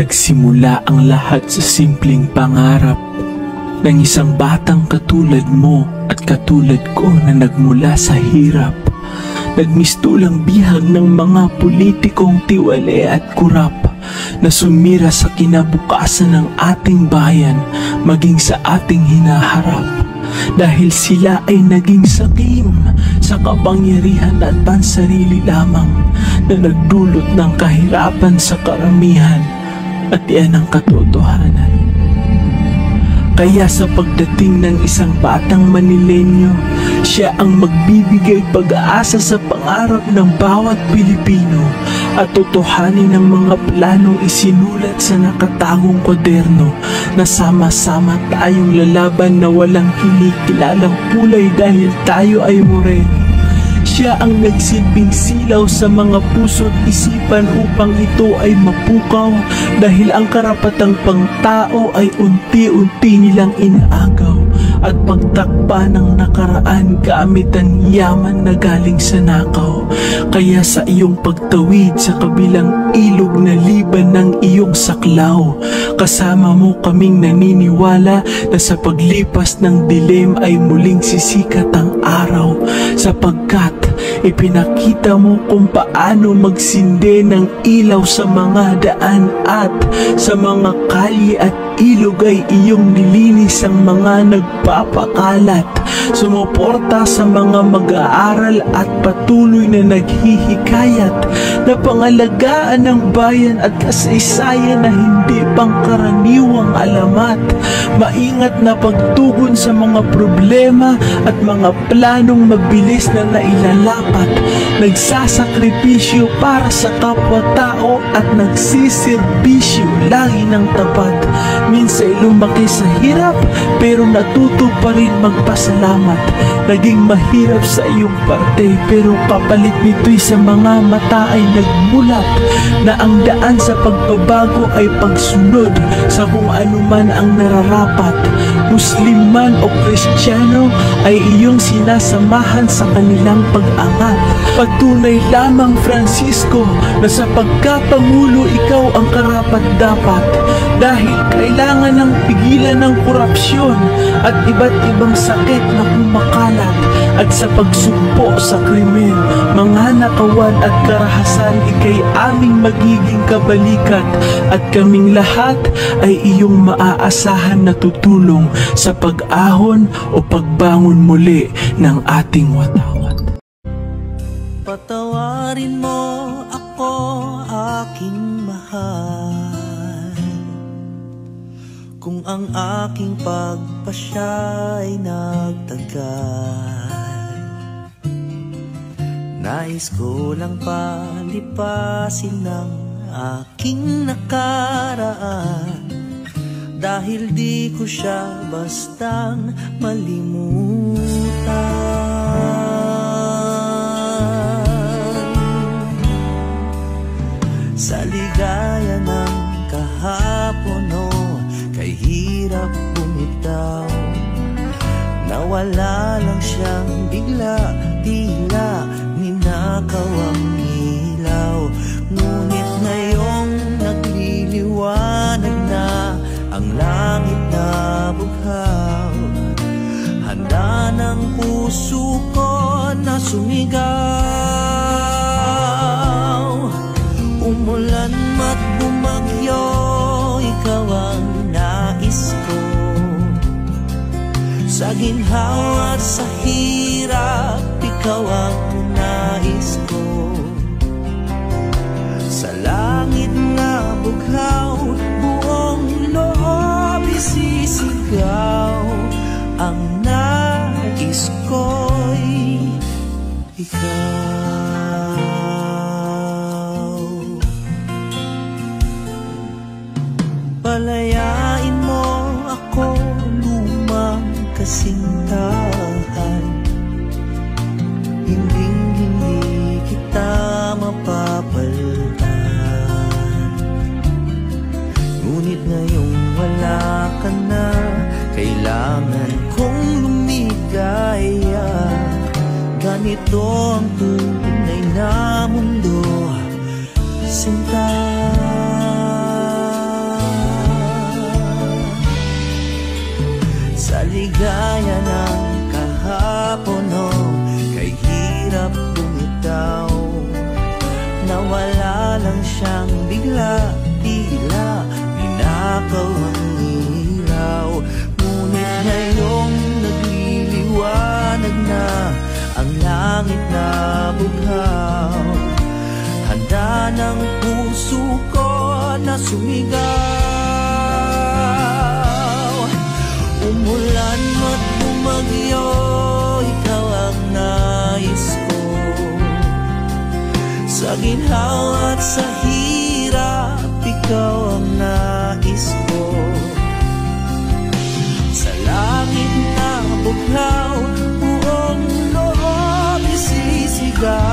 Nagsimula ang lahat sa simpleng pangarap ng isang batang katulad mo at katulad ko na nagmula sa hirap. Nagmistulang bihag ng mga politikong tiwali at kurap na sumira sa kinabukasan ng ating bayan maging sa ating hinaharap dahil sila ay naging sakim sa kapangyarihan at pansarili lamang na nagdulot ng kahirapan sa karamihan at yan ang katotohanan. Kaya sa pagdating ng isang batang Manilenyo, siya ang magbibigay pag-asa sa pangarap ng bawat Pilipino at totohanin ng mga planong isinulat sa nakatagong kwaderno na sama-sama tayong lalaban na walang kinikilalang kulay dahil tayo ay moreno. Siya ang nagsilbing silaw sa mga puso't isipan upang ito ay mapukaw dahil ang karapatang pangtao ay unti-unti nilang inaagaw at pagtakpa ng nakaraan gamit ang yaman na galing sa nakaw. Kaya sa iyong pagtawid sa kabilang ilog na liban ng iyong saklaw, kasama mo kaming naniniwala na sa paglipas ng dilim ay muling sisikat ang araw sapagkat ipinakita mo kung paano magsindi ng ilaw sa mga daan at sa mga kalye at ilog ay iyong nilinis ang mga nagpapakalat. Sumuporta sa mga mag-aaral at patuloy na naghihikayat na pangalagaan ng bayan at kasaysayan na hindi pangkaraniwang alamat. Maingat na pagtugon sa mga problema at mga planong mabilis na nailalapat. Nagsasakripisyo para sa kapwa-tao at nagsisirbisyo lagi ng tapat. Minsan lumaki sa hirap pero natuto pa rin magpasalamat. Naging mahirap sa iyong parte pero kapalit nito'y sa mga mata ay nagmulat na ang daan sa pagbabago ay pagsunod sa kung anuman ang nararapat. Muslim man o Kristiyano ay iyong sinasamahan sa kanilang pag-angat. Pagtunay lamang Francisco na sa pagkapangulo ikaw ang karapat dapat dahil kailangan ng pigilan ng korupsyon at iba't ibang sakit na kumakalat at sa pagsumpo sa krimen, mga nakawan at karahasan ikay aming magiging kabalikat at kaming lahat ay iyong maaasahan na tutulong sa pag-ahon o pagbangon muli ng ating watawat. Patawarin mo ako aking mahal. Kung ang aking pagpasya ay nagtagal Nais ko lang palipasin ng aking nakaraan. Dahil di ko siya bastang malimutan Nawala lang siyang bigla Tila ninakaw ang ilaw. Ngunit ngayong nagliliwanag na Ang langit na bughaw Handa ng puso ko na sumigaw. Umulan mat bumagyo Ikaw ang Sa ginhawa at sa hirap Ikaw ang nais ko. Sa langit na bughaw Buong loob isisigaw Ang nais ko'y ikaw kasintahan. Hinding hindi kita mapapalitan Ngunit ngayong wala ka na Kailangan kong lumigaya. Ganito ang tunay na mundo Sinta Ang langit na bughaw. Handa ng puso ko na sumigaw. Umulan at bumagyo Ikaw ang nais ko. Sa ginhawa at sa hirap Ikaw ang nais ko. Sa langit na bughaw isisigaw